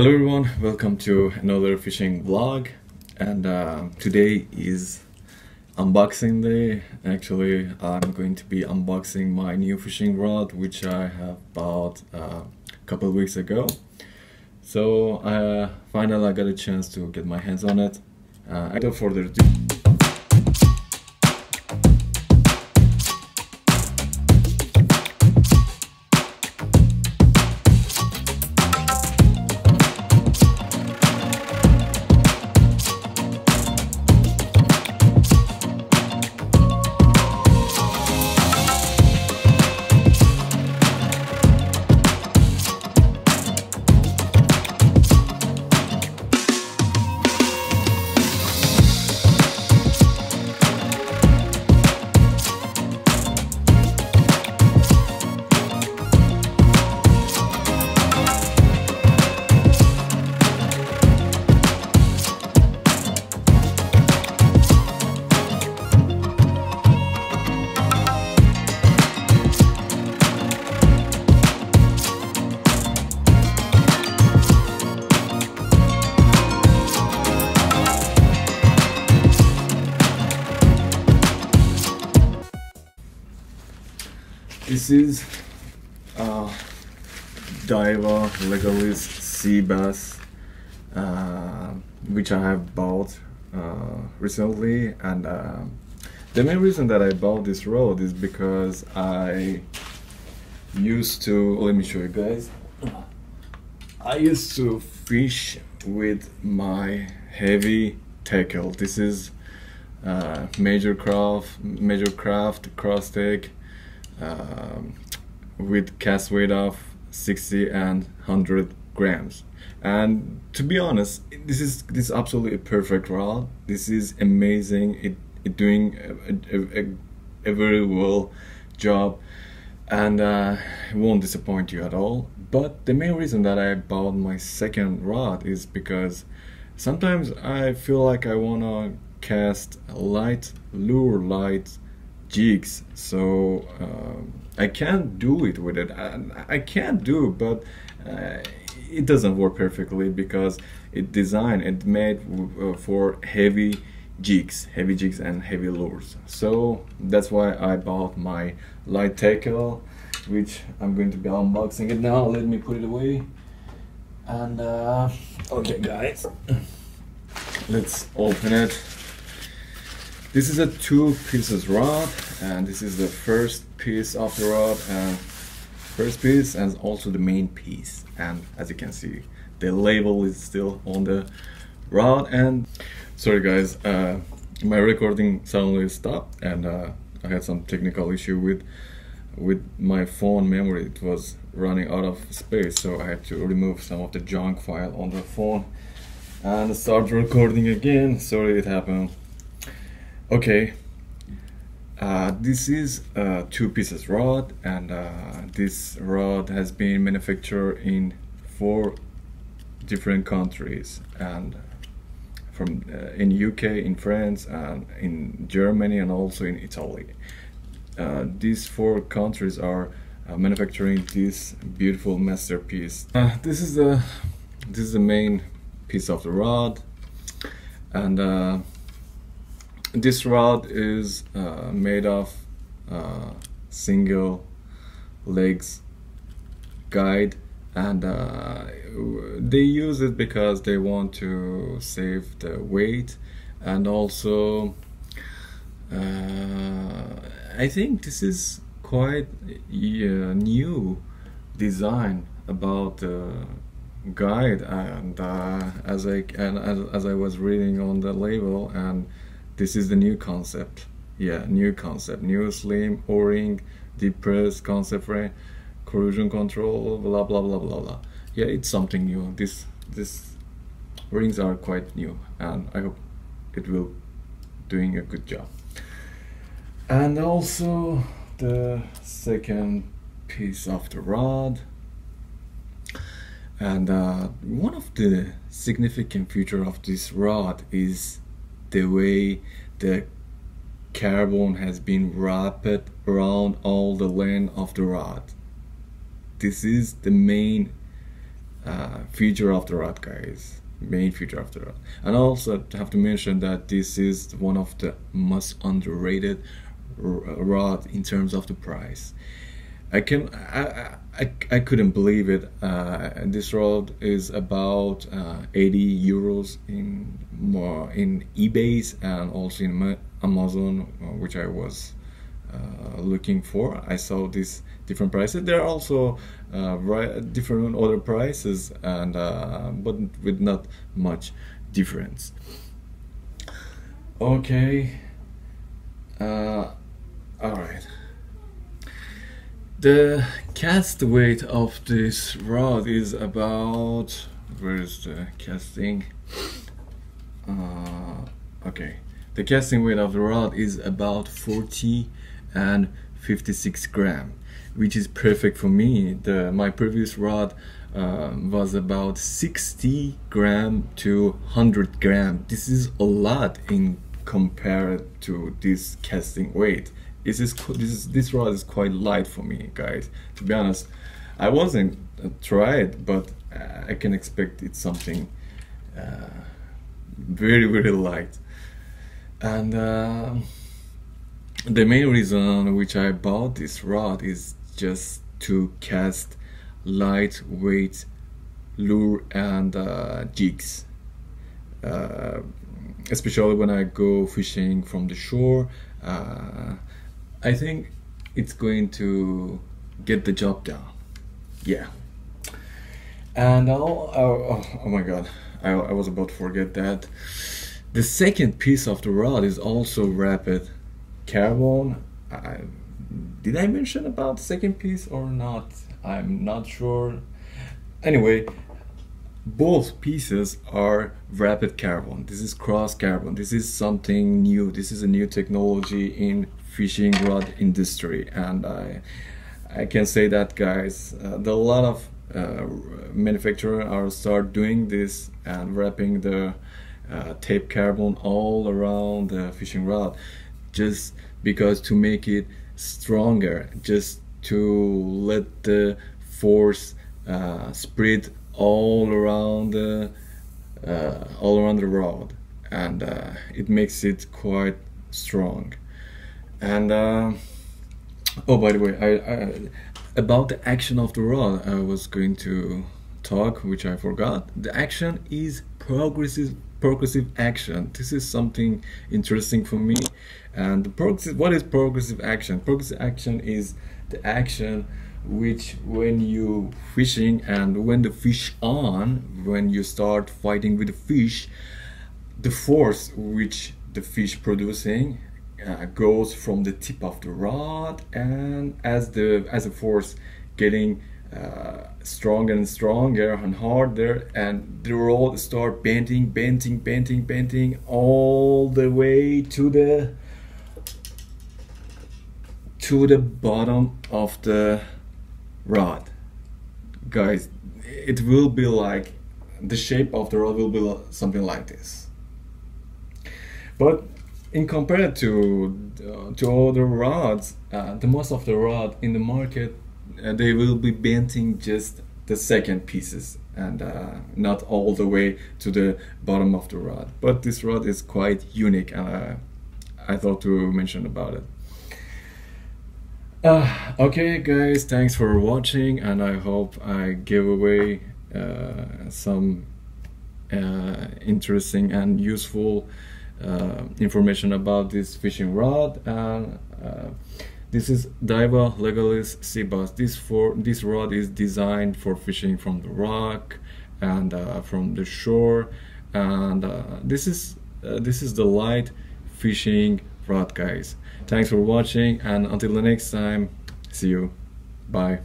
Hello everyone, welcome to another fishing vlog and uh, today is unboxing day. Actually I'm going to be unboxing my new fishing rod which I have bought uh, a couple weeks ago. So uh, finally I got a chance to get my hands on it. Uh, without further ado This is uh, Daiwa Legalis Sea Bass, uh, which I have bought uh, recently, and uh, the main reason that I bought this rod is because I used to. Let me show you guys. I used to fish with my heavy tackle. This is uh, Major Craft, Major Craft Crostage um, with cast weight of 60 and 100 grams. And to be honest this is this is absolutely a perfect rod this is amazing. It, it doing a, a, a, a very well job. And uh, it won't disappoint you at all. But the main reason that I bought my second rod is because sometimes I feel like I wanna cast light lure light jigs. So um, I can't do it with it. And I can't do but uh, it doesn't work perfectly because it designed and made uh, for heavy jigs heavy jigs and heavy lures so that's why I bought my light tackle which I'm going to be unboxing it now. Let me put it away. And uh, okay guys. Let's open it this is a two pieces rod and this is the first piece of the rod and first piece and also the main piece. And as you can see the label is still on the rod and sorry guys uh, my recording suddenly stopped and uh, I had some technical issue with with my phone memory. It was running out of space so I had to remove some of the junk file on the phone and start recording again. Sorry it happened okay. Uh, this is a two pieces rod and uh, this rod has been manufactured in four different countries and from uh, in UK in France and in Germany and also in Italy. Uh, these four countries are uh, manufacturing this beautiful masterpiece. Uh, this is the this is the main piece of the rod. And this rod is uh, made of uh, single legs guide and uh, they use it because they want to save the weight and also uh, I think this is quite a new design about the guide and uh, as I and as, as I was reading on the label and this is the new concept. Yeah new concept. New slim o-ring deep press concept frame corrosion control blah blah blah blah blah. Yeah it's something new. This this rings are quite new and i hope it will doing a good job. And also the second piece of the rod. And uh, one of the significant feature of this rod is the way the carbon has been wrapped around all the length of the rod. This is the main uh, feature of the rod guys. Main feature of the rod. And also have to mention that this is one of the most underrated rod in terms of the price. I can I, I, I couldn't believe it. Uh, this rod is about uh, 80 euros in more in eBay's and also in Amazon uh, which I was uh, looking for. I saw these different prices. There are also uh, different other prices and uh, but with not much difference. Okay. All right the cast weight of this rod is about where is the casting? Uh, okay. The casting weight of the rod is about 40 and 56 gram which is perfect for me. The my previous rod uh, was about 60 gram to 100 gram. This is a lot in compared to this casting weight this is this is this rod is quite light for me guys. To be honest I wasn't uh, tried but uh, I can expect it's something uh, very very light. And uh, the main reason which I bought this rod is just to cast lightweight lure and uh, jigs. Uh, especially when I go fishing from the shore uh, I think it's going to get the job done. Yeah. And I'll, oh, oh, my god, I, I was about to forget that. The second piece of the rod is also rapid carbon. I, did I mention about second piece or not? I'm not sure. Anyway, both pieces are rapid carbon. This is cross carbon. This is something new. This is a new technology in fishing rod industry and I I can say that guys uh, a lot of uh, manufacturers are start doing this and wrapping the uh, tape carbon all around the fishing rod just because to make it stronger just to let the force uh, spread all around the uh, all around the rod and uh, it makes it quite strong and uh, oh, by the way, I, I, about the action of the rod, I was going to talk, which I forgot. The action is progressive progressive action. This is something interesting for me. And progressive, what is progressive action? Progressive action is the action which when you fishing and when the fish on, when you start fighting with the fish, the force which the fish producing uh, goes from the tip of the rod and as the as the force getting uh, stronger and stronger and harder and the rod start bending bending bending bending all the way to the to the bottom of the rod. Guys it will be like the shape of the rod will be something like this. But in compared to uh, to other rods, uh, the most of the rod in the market uh, they will be bending just the second pieces and uh, not all the way to the bottom of the rod. But this rod is quite unique, and uh, I thought to mention about it. Uh, okay, guys, thanks for watching, and I hope I gave away some interesting and useful information about this fishing rod and uh, this is Daiwa Legalis Seabass. This for this rod is designed for fishing from the rock and uh, from the shore, and uh, this is uh, this is the light fishing rod, guys. Thanks for watching, and until the next time, see you. Bye.